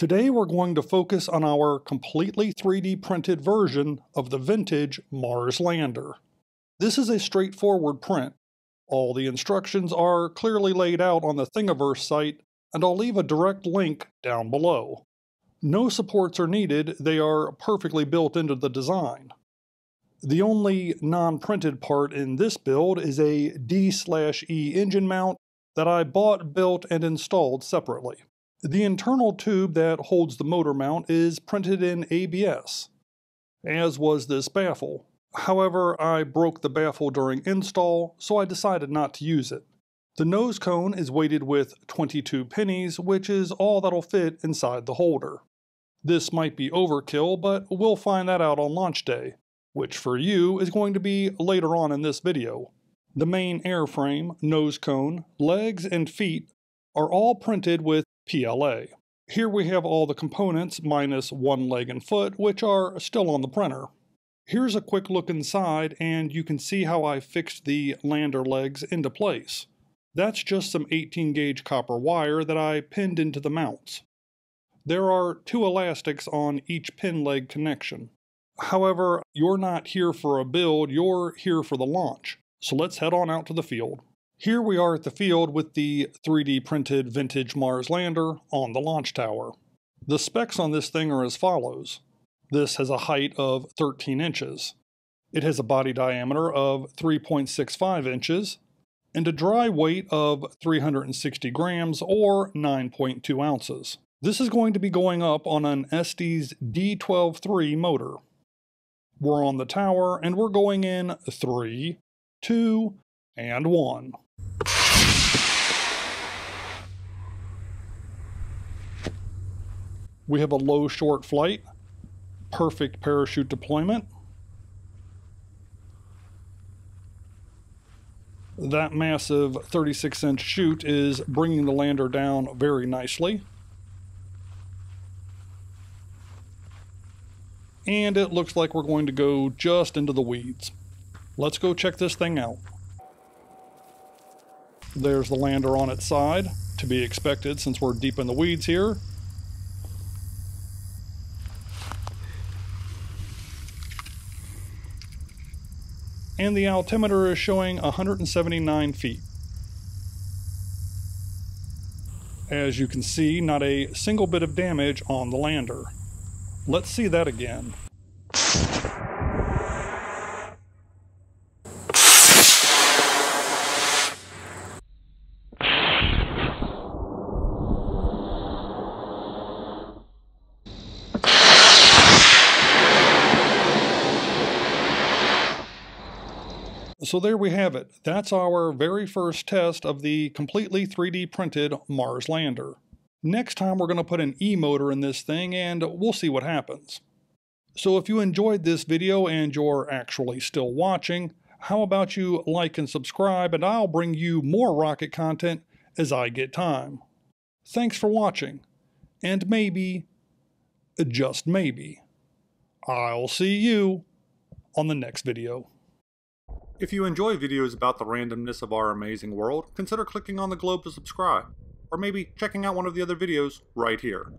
Today we're going to focus on our completely 3D printed version of the vintage Mars lander. This is a straightforward print. All the instructions are clearly laid out on the Thingiverse site, and I'll leave a direct link down below. No supports are needed, they are perfectly built into the design. The only non-printed part in this build is a D-E engine mount that I bought, built, and installed separately. The internal tube that holds the motor mount is printed in ABS, as was this baffle. However, I broke the baffle during install, so I decided not to use it. The nose cone is weighted with 22 pennies, which is all that'll fit inside the holder. This might be overkill, but we'll find that out on launch day which for you is going to be later on in this video. The main airframe, nose cone, legs, and feet are all printed with PLA. Here we have all the components minus one leg and foot, which are still on the printer. Here's a quick look inside and you can see how I fixed the lander legs into place. That's just some 18 gauge copper wire that I pinned into the mounts. There are two elastics on each pin leg connection. However, you're not here for a build, you're here for the launch. So let's head on out to the field. Here we are at the field with the 3D printed vintage Mars lander on the launch tower. The specs on this thing are as follows. This has a height of 13 inches. It has a body diameter of 3.65 inches and a dry weight of 360 grams or 9.2 ounces. This is going to be going up on an Estes D12-3 motor. We're on the tower and we're going in three, two, and one. We have a low short flight, perfect parachute deployment. That massive 36 inch chute is bringing the lander down very nicely. and it looks like we're going to go just into the weeds. Let's go check this thing out. There's the lander on its side, to be expected since we're deep in the weeds here. And the altimeter is showing 179 feet. As you can see, not a single bit of damage on the lander. Let's see that again. So there we have it. That's our very first test of the completely 3D printed Mars lander. Next time we're going to put an E-motor in this thing and we'll see what happens. So if you enjoyed this video and you're actually still watching, how about you like and subscribe and I'll bring you more rocket content as I get time. Thanks for watching, and maybe, just maybe, I'll see you on the next video. If you enjoy videos about the randomness of our amazing world, consider clicking on the globe to subscribe or maybe checking out one of the other videos right here.